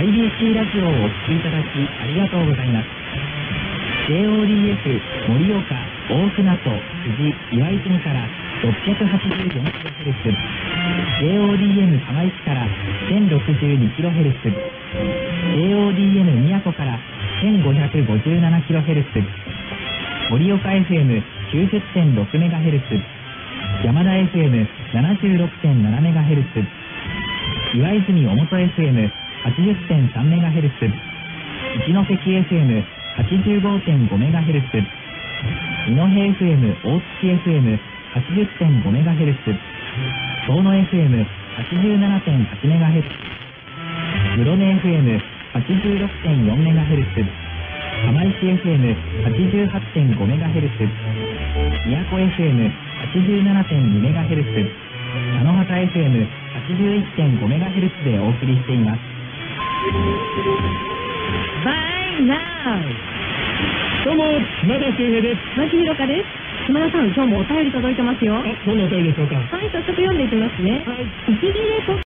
シーラジオをお聴きいただきありがとうございます。JODF 盛岡、大船渡、富士、岩泉から 684kHz、JODN 玉石から 1062kHz、JODN 宮古から 1557kHz、盛岡 FM90.6MHz、山田 FM76.7MHz、岩泉表 80.3MHz、一ノ関 FM85.5MHz、二戸 FM 大月 FM80.5MHz、遠野 FM87.8MHz、室根 FM86.4MHz、釜石 FM88.5MHz、宮古 FM87.2MHz、田野畑 FM81.5MHz でお送りしています。Bye now! どうも、島田秀平です。牧ひろかです。島田さん、今日もお便り届いてますよ。あ、どんなお便りでしょうか？はい、早速読んでいきますね。はい。